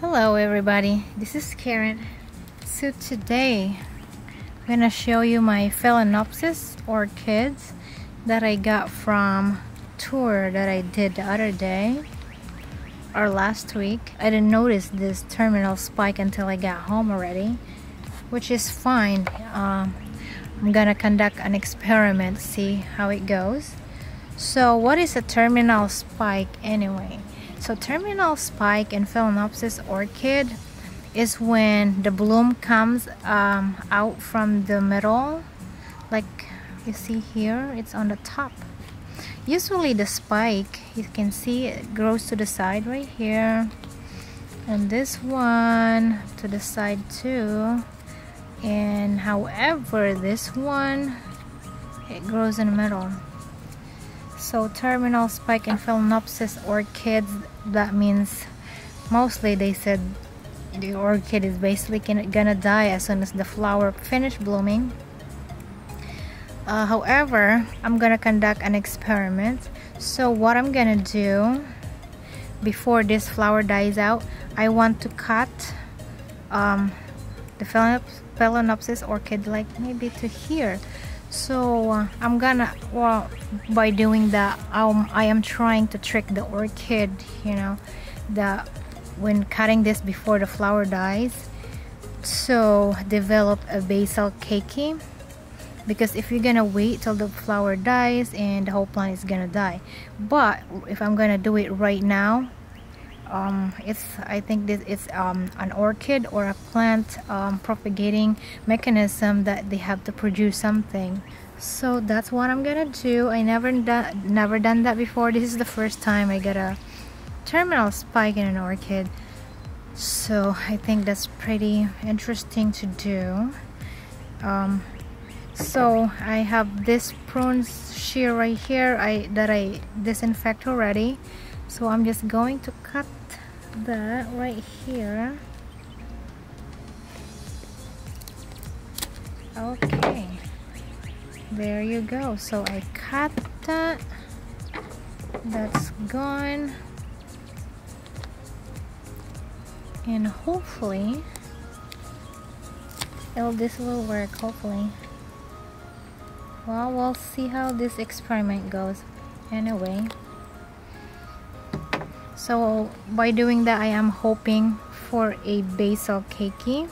Hello everybody, this is Karen. So today I'm gonna show you my Phalaenopsis orchids that I got from tour that I did the other day or last week. I didn't notice this terminal spike until I got home already, which is fine. Um, I'm gonna conduct an experiment, see how it goes. So what is a terminal spike anyway? So terminal spike in Phalaenopsis orchid is when the bloom comes um, out from the middle. Like you see here it's on the top. Usually the spike you can see it grows to the side right here. And this one to the side too. And however this one it grows in the middle so terminal spike in Phalaenopsis orchids, that means mostly they said the orchid is basically gonna die as soon as the flower finish blooming. Uh, however, I'm gonna conduct an experiment. So what I'm gonna do before this flower dies out, I want to cut um, the Phalaenopsis orchid like maybe to here so uh, I'm gonna well by doing that um, I am trying to trick the orchid you know that when cutting this before the flower dies. So develop a basal keiki because if you're gonna wait till the flower dies and the whole plant is gonna die. But if I'm gonna do it right now um, it's I think this is um, an orchid or a plant um, propagating mechanism that they have to produce something. So that's what I'm gonna do. I never done never done that before. This is the first time I got a terminal spike in an orchid. So I think that's pretty interesting to do. Um, so I have this prune shear right here. I that I disinfect already so I'm just going to cut that right here. Okay. There you go. So I cut that. That's gone. And hopefully it'll, this will work hopefully. Well we'll see how this experiment goes. Anyway so by doing that I am hoping for a basal keiki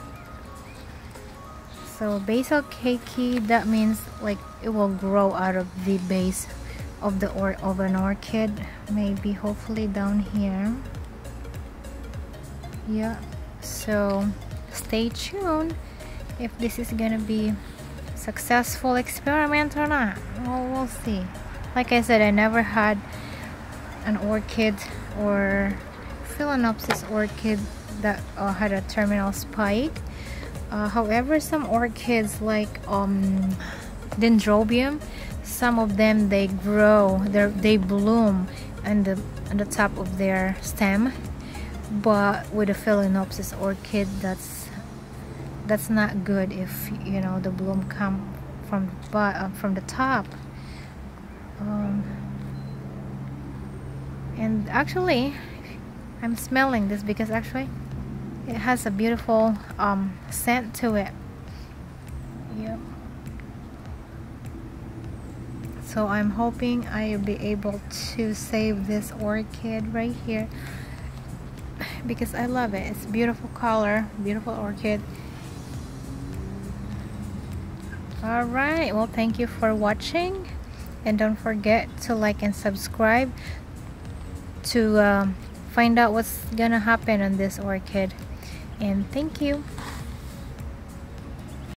so basal keiki that means like it will grow out of the base of the or of an orchid maybe hopefully down here. Yeah so stay tuned if this is gonna be successful experiment or not. Well we'll see. Like I said I never had an orchid or Phalaenopsis orchid that uh, had a terminal spike. Uh, however, some orchids like um, Dendrobium, some of them they grow, they bloom on the on the top of their stem. But with a Phalaenopsis orchid, that's that's not good if you know the bloom come from but uh, from the top. Um, and actually I'm smelling this because actually it has a beautiful um, scent to it. Yep. So I'm hoping I'll be able to save this orchid right here because I love it. It's beautiful color beautiful orchid. Alright well thank you for watching. And don't forget to like and subscribe to um, find out what's gonna happen on this orchid. And thank you